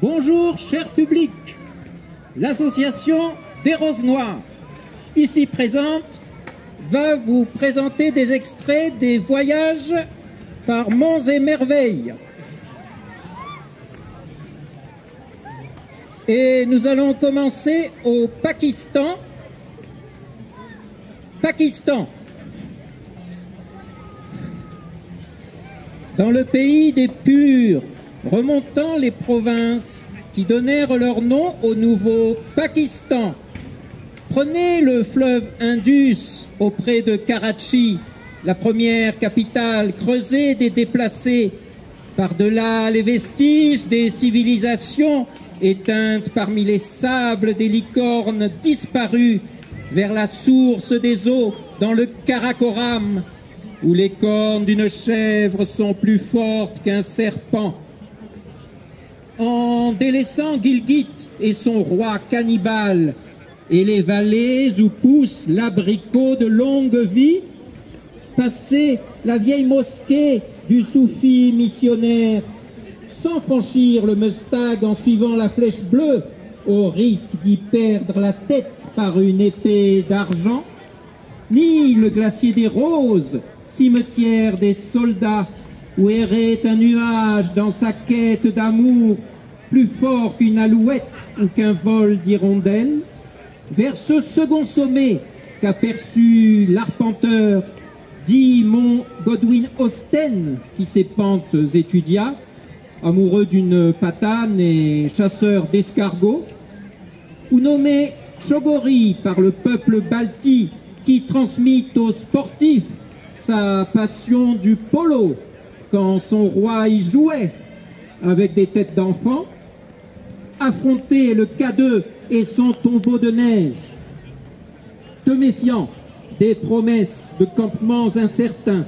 Bonjour, cher public. L'association des Roses Noires, ici présente, va vous présenter des extraits des voyages par monts et merveilles. Et nous allons commencer au Pakistan. Pakistan. Dans le pays des purs, remontant les provinces qui donnèrent leur nom au nouveau Pakistan. Prenez le fleuve Indus auprès de Karachi, la première capitale creusée des déplacés, par-delà les vestiges des civilisations éteintes parmi les sables des licornes disparues, vers la source des eaux dans le Karakoram, où les cornes d'une chèvre sont plus fortes qu'un serpent en délaissant Gilgit et son roi cannibale, et les vallées où pousse l'abricot de longue vie, passer la vieille mosquée du soufi missionnaire, sans franchir le Mustag en suivant la flèche bleue, au risque d'y perdre la tête par une épée d'argent, ni le glacier des roses, cimetière des soldats, où errait un nuage dans sa quête d'amour, plus fort qu'une alouette ou qu'un vol d'hirondelle, vers ce second sommet qu'aperçut l'arpenteur, dit mon Godwin Austen, qui ses pentes étudia, amoureux d'une patane et chasseur d'escargots, ou nommé Chogori par le peuple balti qui transmit aux sportifs sa passion du polo quand son roi y jouait avec des têtes d'enfants, affronter le K2 et son tombeau de neige, te méfiant des promesses de campements incertains,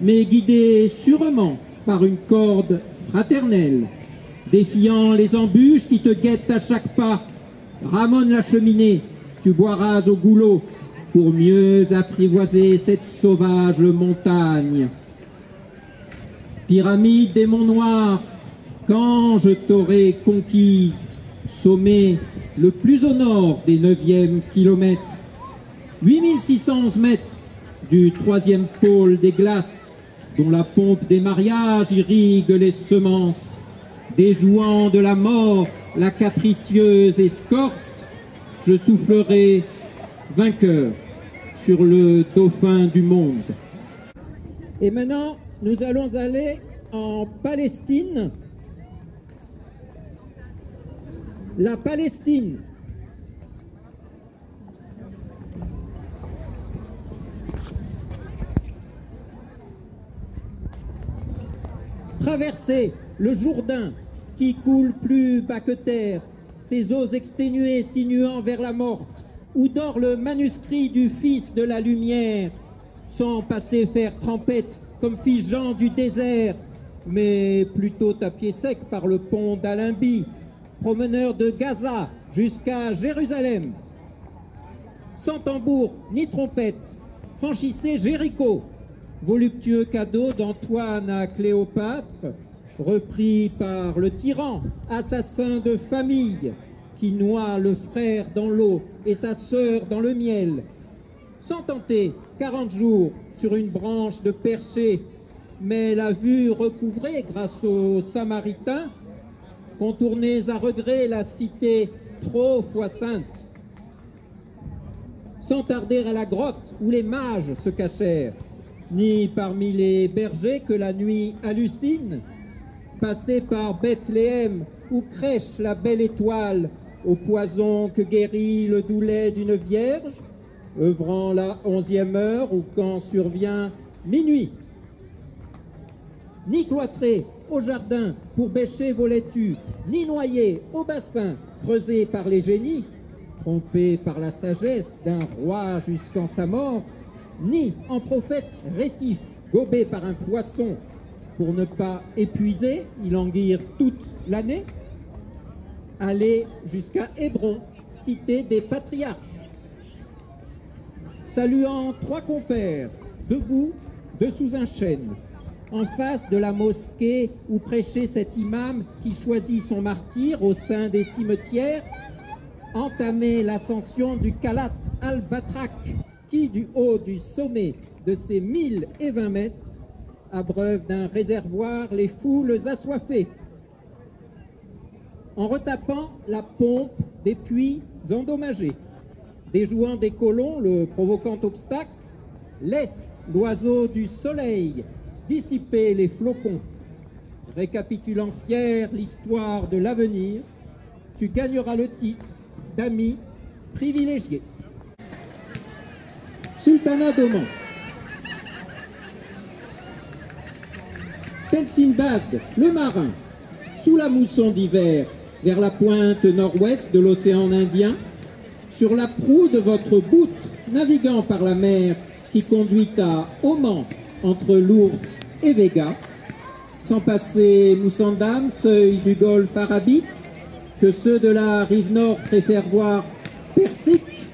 mais guidé sûrement par une corde fraternelle, défiant les embûches qui te guettent à chaque pas, ramonne la cheminée, tu boiras au goulot pour mieux apprivoiser cette sauvage montagne. Pyramide des monts noirs, quand je t'aurai conquise, sommet le plus au nord des neuvièmes kilomètres, 8611 mètres du troisième pôle des glaces, dont la pompe des mariages irrigue les semences, déjouant de la mort la capricieuse escorte, je soufflerai vainqueur sur le dauphin du monde. Et maintenant, nous allons aller en Palestine. La Palestine. Traverser le Jourdain qui coule plus bas que terre, ses eaux exténuées sinuant vers la morte, où dort le manuscrit du Fils de la lumière, sans passer faire trempette comme fit Jean du désert, mais plutôt à pied sec par le pont d'Alumbi, promeneur de Gaza jusqu'à Jérusalem. Sans tambour ni trompette, franchissez Jéricho, voluptueux cadeau d'Antoine à Cléopâtre, repris par le tyran, assassin de famille, qui noie le frère dans l'eau et sa sœur dans le miel. Sans tenter, 40 jours sur une branche de perché, mais la vue recouvrée grâce aux Samaritains, contournez à regret la cité trop fois sainte. Sans tarder à la grotte où les mages se cachèrent, ni parmi les bergers que la nuit hallucine, passer par Bethléem où crèche la belle étoile au poison que guérit le doulet d'une vierge, œuvrant la onzième heure ou quand survient minuit. Ni cloîtré au jardin pour bêcher vos laitues, ni noyé au bassin creusé par les génies, trompé par la sagesse d'un roi jusqu'en sa mort, ni en prophète rétif, gobé par un poisson pour ne pas épuiser, il languir toute l'année, aller jusqu'à Hébron, cité des patriarches. Saluant trois compères, debout, dessous un chêne, en face de la mosquée où prêchait cet imam qui choisit son martyr au sein des cimetières, entamait l'ascension du Kalat al-Batrak qui, du haut du sommet de ses 1020 mètres, abreuve d'un réservoir les foules assoiffées. En retapant la pompe des puits endommagés, déjouant des colons le provoquant obstacle, laisse l'oiseau du soleil dissiper les flocons. Récapitulant fier l'histoire de l'avenir, tu gagneras le titre d'ami privilégié. Sultana d'Oman. Telsinbad, le marin, sous la mousson d'hiver, vers la pointe nord-ouest de l'océan Indien, sur la proue de votre boute, naviguant par la mer qui conduit à Oman, entre l'ours et Vega, sans passer Moussandam, seuil du golfe arabique, que ceux de la rive nord préfèrent voir Persique,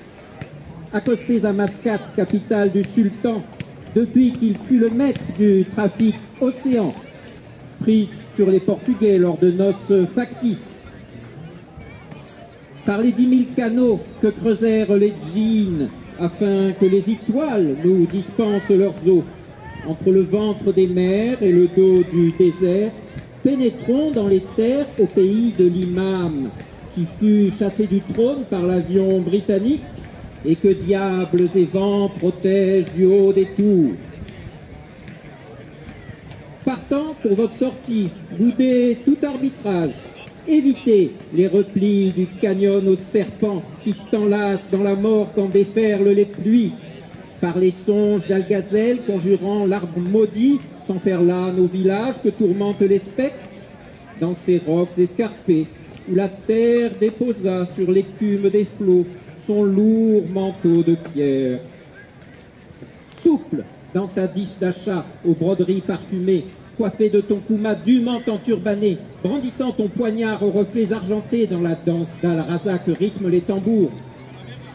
accostés à Mascate, capitale du sultan, depuis qu'il fut le maître du trafic océan, pris sur les Portugais lors de noces factices. Par les dix mille canaux que creusèrent les djinns afin que les étoiles nous dispensent leurs eaux, entre le ventre des mers et le dos du désert, pénétrons dans les terres au pays de l'imam, qui fut chassé du trône par l'avion britannique et que diables et vents protègent du haut des tours. Partant pour votre sortie, boudez tout arbitrage, évitez les replis du canyon aux serpents qui t'enlacent dans la mort quand déferlent les pluies, par les songes d'Algazel conjurant l'arbre maudit, sans faire là nos villages que tourmentent les spectres, dans ces rocs escarpés, où la terre déposa sur l'écume des flots son lourd manteau de pierre. Souple dans ta dish d'achat aux broderies parfumées, coiffé de ton kouma dûment enturbané, brandissant ton poignard aux reflets argentés dans la danse d'Al-Raza que rythment les tambours,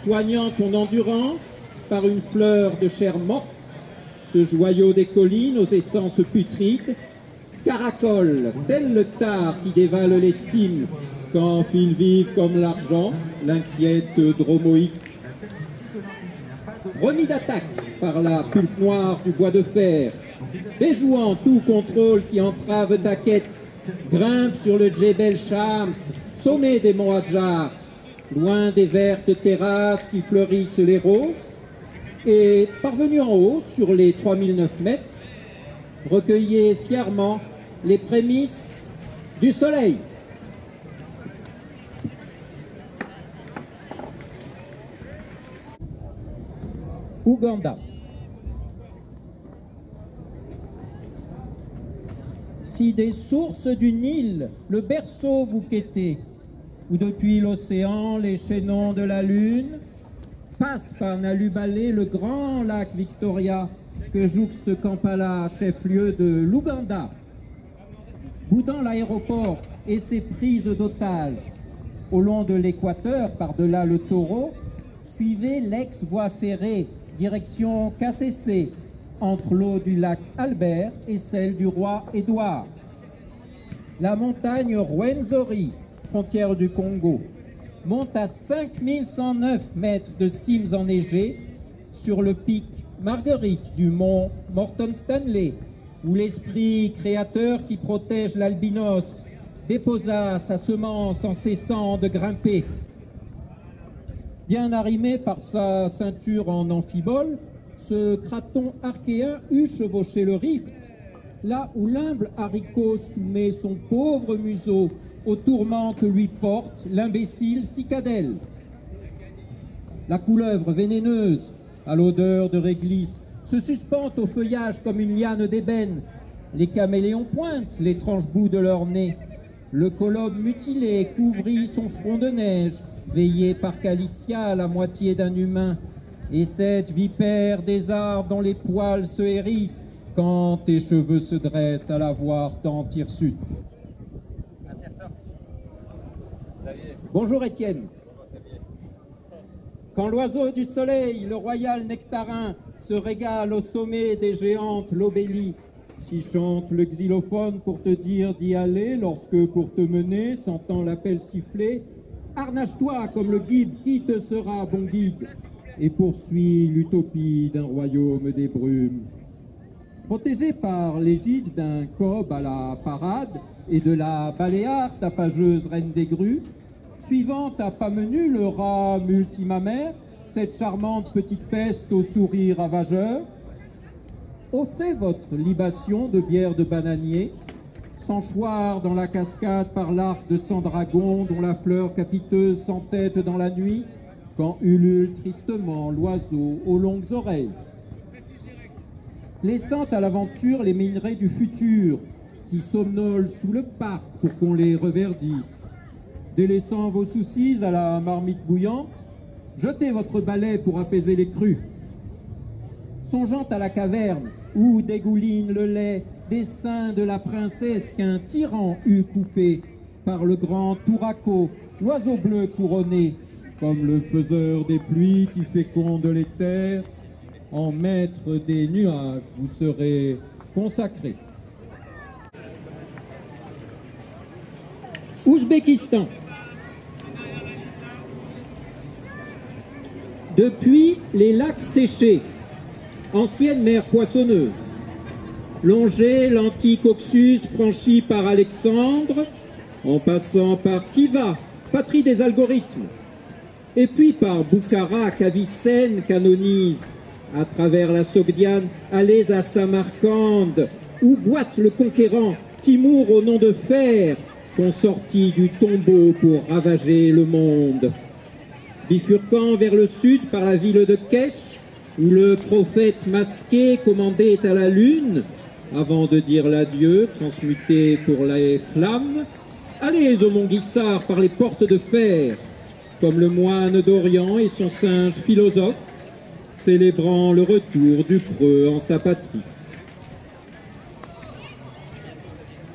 soignant ton endurance par une fleur de chair morte, ce joyau des collines aux essences putrides, caracole, tel le tard qui dévale les cimes, quand fil vive comme l'argent, l'inquiète dromoïque. Remis d'attaque par la pulpe noire du bois de fer, déjouant tout contrôle qui entrave ta quête, grimpe sur le Djebel Shams, sommet des monts Adjar, loin des vertes terrasses qui fleurissent les roses, et parvenu en haut, sur les 3009 mètres, recueillez fièrement les prémices du soleil. Ouganda. Des sources du Nil, le berceau vous quêtez, ou depuis l'océan les chaînons de la lune, passe par Nalubalé le grand lac Victoria que jouxte Kampala, chef-lieu de l'Ouganda. Boudant l'aéroport et ses prises d'otages, au long de l'équateur, par-delà le taureau, suivez l'ex-voie ferrée direction KCC, entre l'eau du lac Albert et celle du roi Édouard. La montagne Rwenzori, frontière du Congo, monte à 5109 mètres de cimes enneigées sur le pic Marguerite du mont Morton Stanley, où l'esprit créateur qui protège l'albinos déposa sa semence en cessant de grimper. Bien arrimé par sa ceinture en amphibole, ce craton archéen eût chevauché le rift, là où l'humble haricot soumet son pauvre museau aux tourments que lui porte l'imbécile cicadelle. La couleuvre vénéneuse, à l'odeur de réglisse, se suspend au feuillage comme une liane d'ébène. Les caméléons pointent l'étrange bout de leur nez. Le colobe mutilé couvrit son front de neige, veillé par Calicia, la moitié d'un humain. Et cette vipère des arbres dont les poils se hérissent quand tes cheveux se dressent à la voir tant hirsute. Bonjour Étienne. Quand l'oiseau du soleil, le royal nectarin, se régale au sommet des géantes lobélies, Si chante le xylophone pour te dire d'y aller, lorsque pour te mener, sentant l'appel siffler, harnache-toi comme le guide qui te sera bon guide et poursuis l'utopie d'un royaume des brumes. Protégé par l'égide d'un cob à la parade et de la baléare tapageuse reine des grues, suivant à pas menu le rat multimamère, cette charmante petite peste au sourire ravageur, offrez votre libation de bière de bananier, sans choir dans la cascade par l'arc de cent dragons dont la fleur capiteuse s'entête dans la nuit, quand ulule tristement l'oiseau aux longues oreilles. Laissant à l'aventure les minerais du futur qui somnolent sous le parc pour qu'on les reverdisse. Délaissant vos soucis à la marmite bouillante, jetez votre balai pour apaiser les crues. Songeant à la caverne où dégouline le lait des seins de la princesse qu'un tyran eut coupé par le grand Touraco, l'oiseau bleu couronné, comme le faiseur des pluies qui féconde les terres, en maître des nuages vous serez consacré. Ouzbékistan. Depuis les lacs séchés, ancienne mer poissonneuse, longée l'antique Oxus franchi par Alexandre, en passant par Kiva, patrie des algorithmes, et puis par Boukhara qu'Avicenne canonise, à travers la Sogdiane, allez à Samarcande, où boite le conquérant Timour au nom de fer, sortit du tombeau pour ravager le monde. Bifurquant vers le sud par la ville de Kesh, où le prophète masqué commandait à la lune, avant de dire l'adieu, transmuté pour les flammes, allez au mont Guissard par les portes de fer, comme le moine d'Orient et son singe philosophe, célébrant le retour du creux en sa patrie.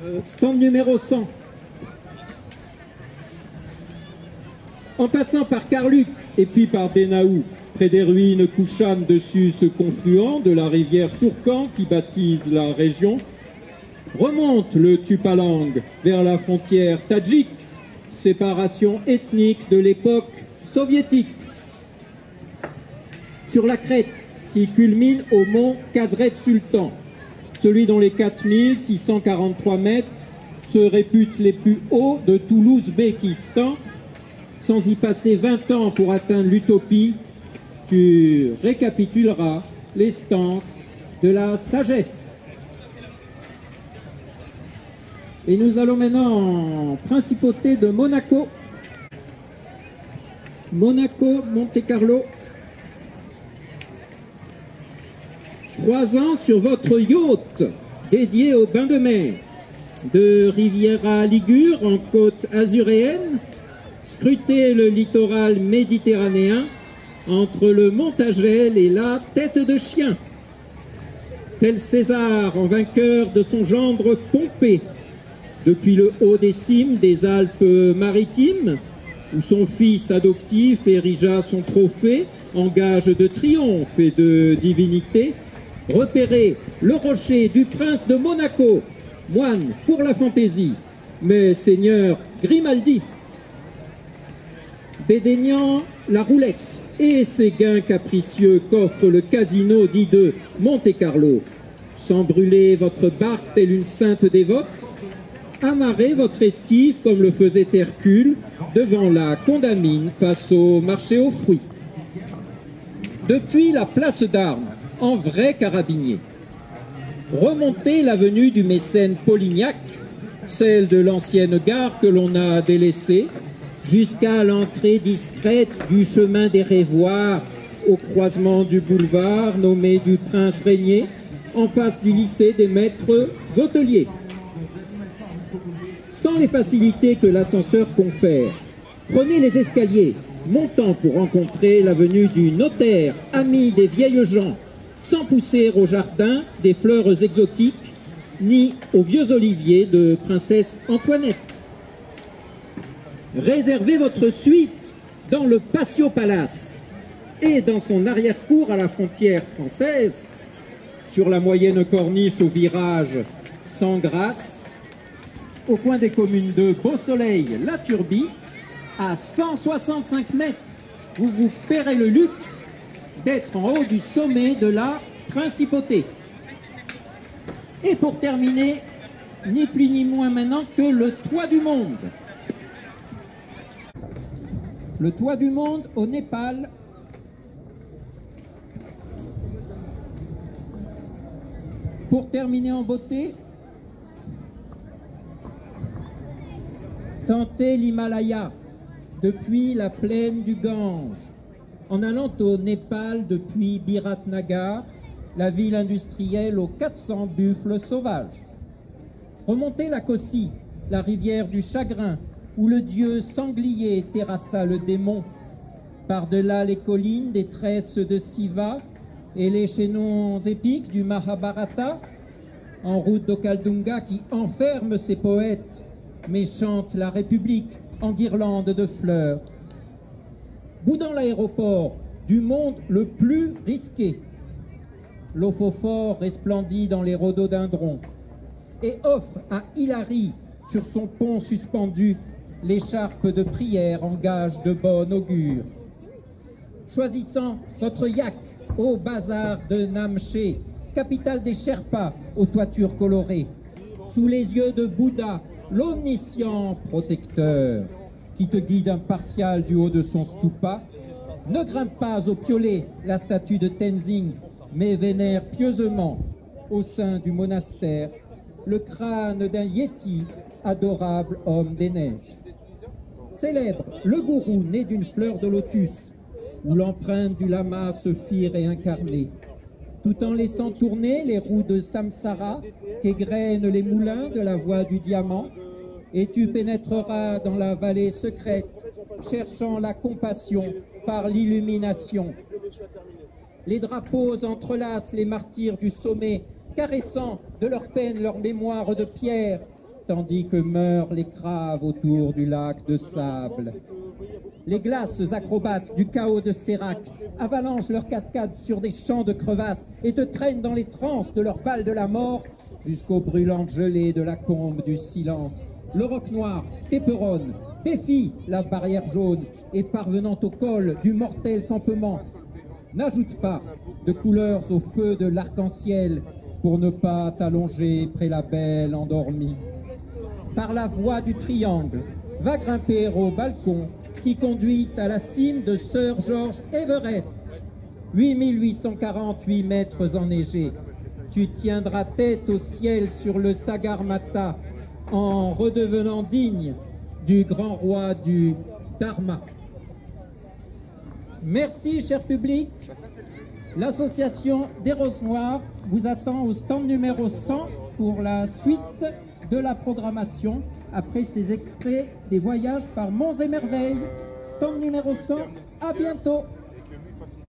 Euh, stand numéro 100. En passant par Carluc et puis par Benaou, près des ruines couchannes dessus ce confluent de la rivière Sourcan qui baptise la région, remonte le Tupalang vers la frontière tadjik, séparation ethnique de l'époque soviétique. Sur la crête qui culmine au mont Kazret Sultan, celui dont les 4643 mètres se réputent les plus hauts de tout l'Ouzbékistan, sans y passer 20 ans pour atteindre l'utopie, tu récapituleras l'estance de la sagesse. Et nous allons maintenant en principauté de Monaco. Monaco, Monte-Carlo. Trois ans sur votre yacht dédié au bain de mer de Riviera Ligure en côte azuréenne scruter le littoral méditerranéen entre le Montagel et la tête de chien. Tel César en vainqueur de son gendre Pompée, depuis le haut des cimes des Alpes-Maritimes, où son fils adoptif érigea son trophée en gage de triomphe et de divinité, repérer le rocher du prince de Monaco, moine pour la fantaisie, mais seigneur Grimaldi dédaignant la roulette et ses gains capricieux qu'offre le casino dit de Monte-Carlo, sans brûler votre barque telle une sainte dévote, amarrez votre esquive comme le faisait Hercule devant la condamine face au marché aux fruits. Depuis la place d'armes, en vrai carabinier, remontez l'avenue du mécène Polignac, celle de l'ancienne gare que l'on a délaissée, jusqu'à l'entrée discrète du chemin des Révoirs au croisement du boulevard nommé du Prince Régnier en face du lycée des maîtres hôteliers. Sans les facilités que l'ascenseur confère, prenez les escaliers, montant pour rencontrer l'avenue du notaire, ami des vieilles gens, sans pousser au jardin des fleurs exotiques, ni aux vieux oliviers de princesse Antoinette. Réservez votre suite dans le Patio Palace et dans son arrière-cour à la frontière française, sur la moyenne corniche au virage sans grâce, au coin des communes de Beau-Soleil, La Turbie, à 165 mètres, vous vous paierez le luxe d'être en haut du sommet de la principauté. Et pour terminer, ni plus ni moins maintenant que le toit du monde. Le toit du monde au Népal. Pour terminer en beauté, tentez l'Himalaya depuis la plaine du Gange, en allant au Népal depuis Biratnagar, la ville industrielle aux 400 buffles sauvages. Remontez la Kossi, la rivière du chagrin, où le dieu sanglier terrassa le démon. Par-delà les collines des tresses de Siva et les chaînons épiques du Mahabharata, en route d'Okaldunga qui enferme ses poètes, mais chante la République en guirlande de fleurs. Boudant l'aéroport du monde le plus risqué, l'ophophore resplendit dans les rhododendrons et offre à Hilary, sur son pont suspendu, l'écharpe de prière en gage de bon augure. Choisissant votre yak au bazar de Namché, capitale des Sherpas aux toitures colorées, sous les yeux de Bouddha, l'omniscient protecteur, qui te guide impartial du haut de son stupa, ne grimpe pas au piolet la statue de Tenzing, mais vénère pieusement au sein du monastère le crâne d'un yéti, adorable homme des neiges. Célèbre le gourou né d'une fleur de lotus, où l'empreinte du lama se fit réincarner, tout en laissant tourner les roues de Samsara qu'égrènent les moulins de la voie du diamant, et tu pénétreras dans la vallée secrète, cherchant la compassion par l'illumination. Les drapeaux entrelacent les martyrs du sommet, caressant de leur peine leur mémoire de pierre, tandis que meurent les craves autour du lac de sable. Les glaces acrobates du chaos de Sérac avalanchent leurs cascades sur des champs de crevasses et te traînent dans les transes de leur balles de la mort jusqu'aux brûlantes gelées de la combe du silence. Le roc noir t'éperonne, défie la barrière jaune et parvenant au col du mortel campement, n'ajoute pas de couleurs au feu de l'arc-en-ciel pour ne pas t'allonger près la belle endormie. Par la voie du triangle, va grimper au balcon qui conduit à la cime de Sir George Everest. 8848 mètres enneigés. Tu tiendras tête au ciel sur le Sagarmatha en redevenant digne du grand roi du Dharma. Merci, cher public. L'association des Roses Noires vous attend au stand numéro 100 pour la suite de la programmation après ces extraits des voyages par Monts et Merveilles. Stand numéro 100, à bientôt